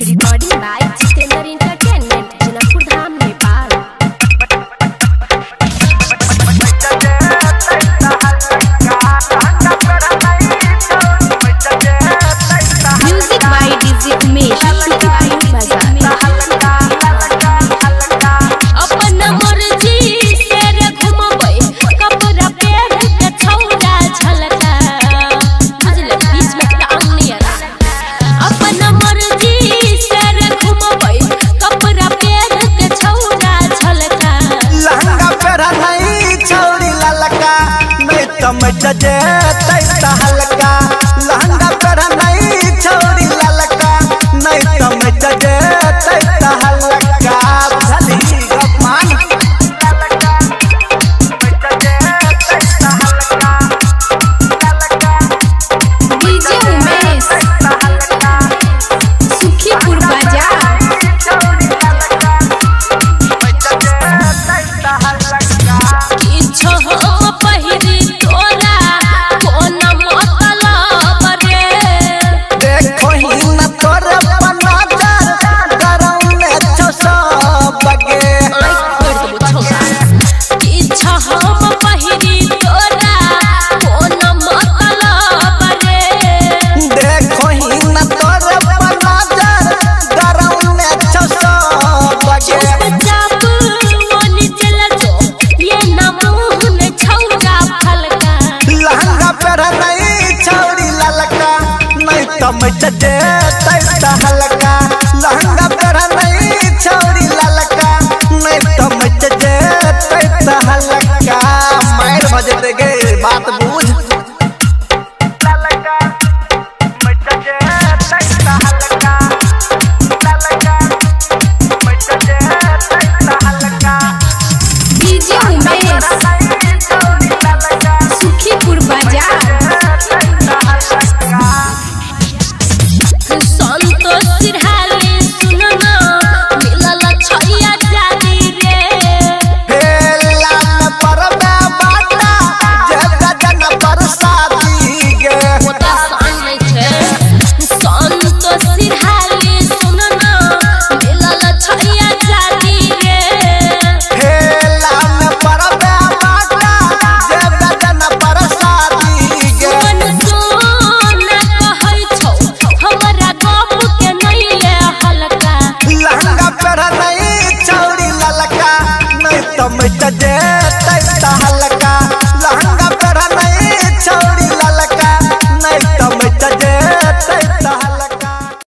Recording by Jitendra समझ जे तैसा हल्का। समझ दे तैसा हल में तो दे